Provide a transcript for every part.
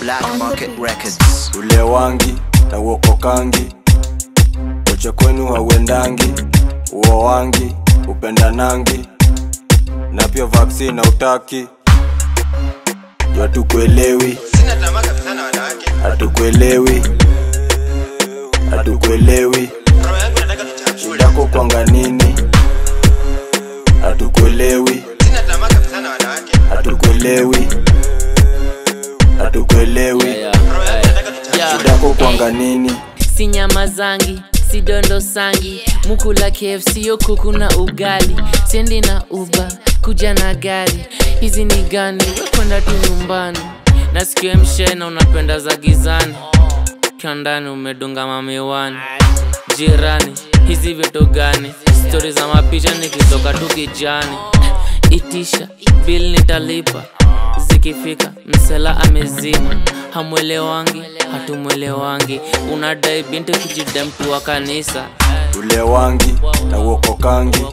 Black Market Records. ule wangi na uokokangi kocha kwenu hauendangi. Uo wangi upendanangi na pia vaksin na utaki hatukuelewi. Hatukuelewi. Hatukuelewi. Roho yangu nataka tuchachule. dako kwanga nini yangu nataka tuchachule. kwanga nini? Si nyama zangi si dondo sangi. Mukula kfc yo kuku na ugali. Sendi na uba kuja na gari. Hizi ni gani? Wekwenda tu nyumbani. Nasikia mshena unapenda za gizani. Kiandani umedunga mamiwani jirani hizi vitu gani? Stori za mapicha nikitoka tu kijani. Itisha bil nitalipa zikifika msela amezima. Hamwelewangi hatumwelewangi. Unadai binti kujida mtu wa kanisa. Tulewangi na uokokangi.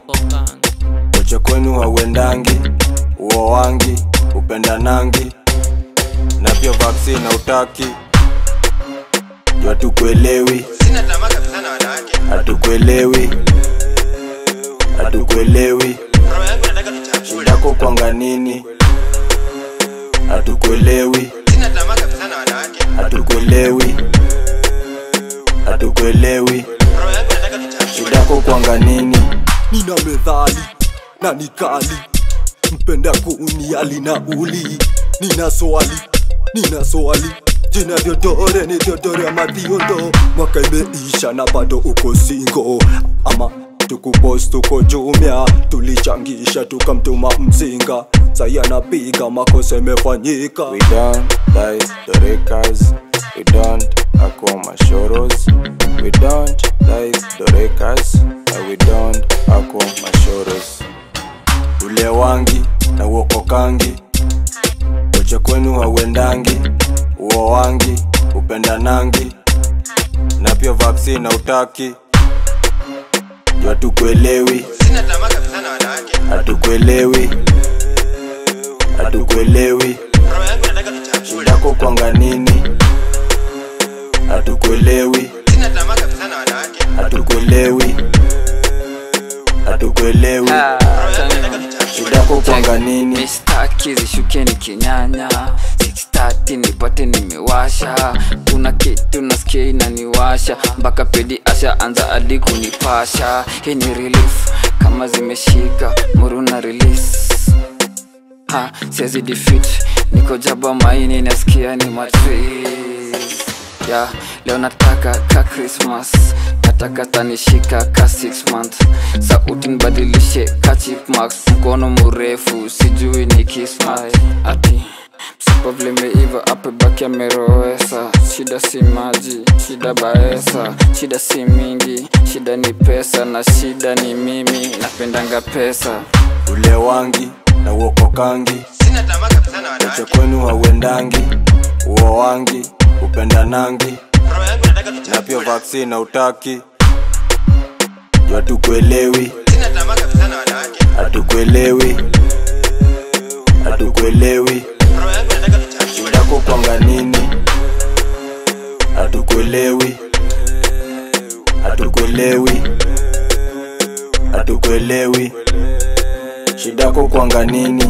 Kocha kwenu hauendangi. Uo wangi upendanangi. Na pia vaksini na utaki hatukuelewi. Hatukuelewi. Hatukuelewi. Roho yangu nataka tuchachule. dako kwanga nini hatukuelewi. Hatukuelewi hatukuelewi Roho yangu nataka tuchachule. dako kwanga nini? Nina medhali na nikali mpenda kuuniali na uli. Nina swali nina swali. Jina vyodore ni vyodore ama mwaka imeisha na bado uko singo ama tukubos tuko jumia. Tulichangisha tukamtuma mzinga sai napiga makosa imefanyika We don't buy the records. We don't ako mashoros. We don't buy the records. And we don't ako mashoros. Ule wangi na uokokangi. uche kwenu hauendangi. Uo wangi upendanangi. Na pia vaksini na utaki. Juu hatukuelewi, hatukuelewi, hatukuelewi. Dako kwanga nini? Hatukuelewi. Hatukuelewi. Hatukuelewi. Roho yangu nataka tuchachule. dako kwanga nini? Mistaki zishuke ni kinyanya. 630 nipate nimewasha. Kuna kitu nasikia inaniwasha. Mpaka pedi asha anza hadi kunipasha. Hii ni relief. Kama zimeshika muruna release ha siwezi defeat. Niko jaba maini nasikia ni matrix ya leo nataka ka christmas. Nataka tanishika ka 6 month sauti nibadilishe ka chipmax mkono mrefu sijui ni kismai ati msipa ape baki amerowesa shida si maji shida baesa. Shida si mingi shida ni pesa na shida ni mimi. Napendanga pesa. Ule wangi na na kocha wanawake. kwenu hauendangi. Uo wangi upendanangi nangi. Na pia vaksini na utaki. Juu hatukuelewi. Hatukuelewi. Hatukuelewi shidako kwanga nini? Hatukuelewi. Hatukuelewi. Hatukuelewi shidako kwanga nini